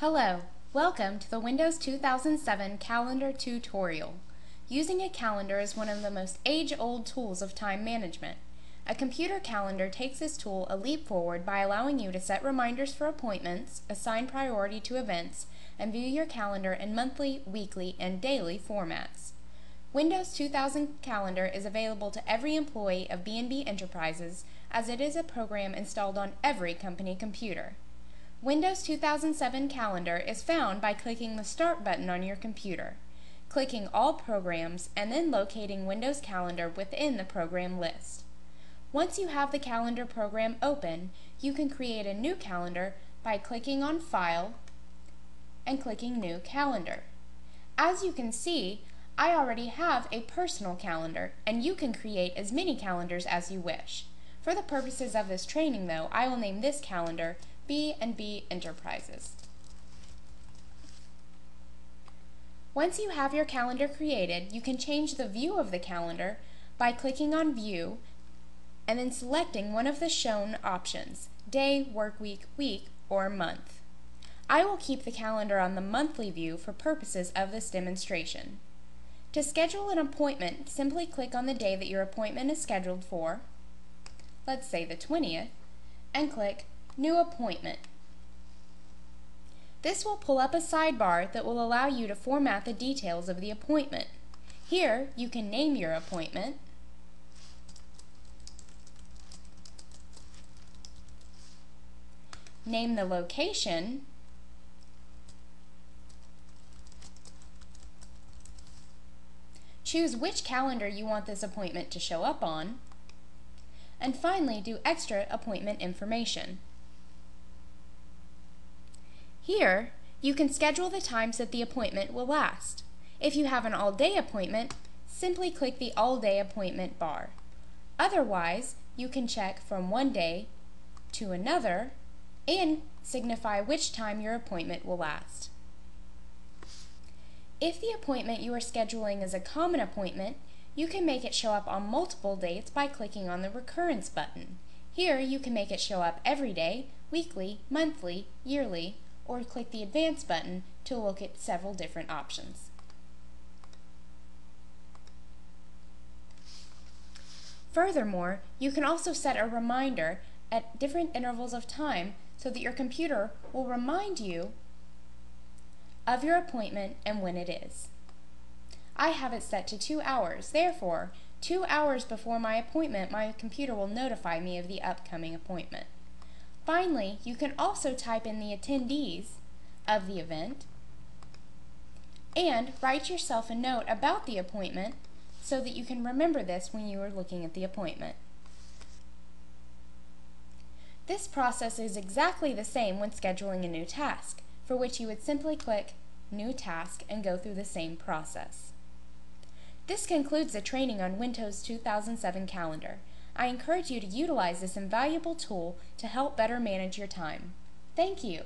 Hello, welcome to the Windows 2007 Calendar tutorial. Using a calendar is one of the most age-old tools of time management. A computer calendar takes this tool a leap forward by allowing you to set reminders for appointments, assign priority to events, and view your calendar in monthly, weekly, and daily formats. Windows 2000 Calendar is available to every employee of B&B Enterprises as it is a program installed on every company computer. Windows 2007 Calendar is found by clicking the Start button on your computer, clicking All Programs, and then locating Windows Calendar within the program list. Once you have the calendar program open, you can create a new calendar by clicking on File and clicking New Calendar. As you can see, I already have a personal calendar, and you can create as many calendars as you wish. For the purposes of this training, though, I will name this calendar B&B Enterprises. Once you have your calendar created, you can change the view of the calendar by clicking on View and then selecting one of the shown options, day, work week, week, or month. I will keep the calendar on the monthly view for purposes of this demonstration. To schedule an appointment, simply click on the day that your appointment is scheduled for, let's say the 20th, and click New Appointment. This will pull up a sidebar that will allow you to format the details of the appointment. Here, you can name your appointment, name the location, Choose which calendar you want this appointment to show up on. And finally, do extra appointment information. Here, you can schedule the times that the appointment will last. If you have an all-day appointment, simply click the all-day appointment bar. Otherwise, you can check from one day to another and signify which time your appointment will last. If the appointment you are scheduling is a common appointment, you can make it show up on multiple dates by clicking on the Recurrence button. Here you can make it show up every day, weekly, monthly, yearly, or click the Advanced button to look at several different options. Furthermore, you can also set a reminder at different intervals of time so that your computer will remind you of your appointment and when it is. I have it set to two hours. Therefore, two hours before my appointment, my computer will notify me of the upcoming appointment. Finally, you can also type in the attendees of the event and write yourself a note about the appointment so that you can remember this when you are looking at the appointment. This process is exactly the same when scheduling a new task for which you would simply click New Task and go through the same process. This concludes the training on Windows 2007 Calendar. I encourage you to utilize this invaluable tool to help better manage your time. Thank you.